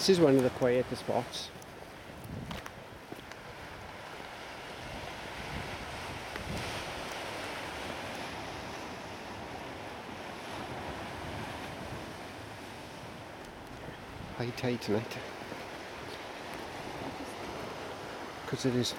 This is one of the quieter spots. High tide tonight. Because it is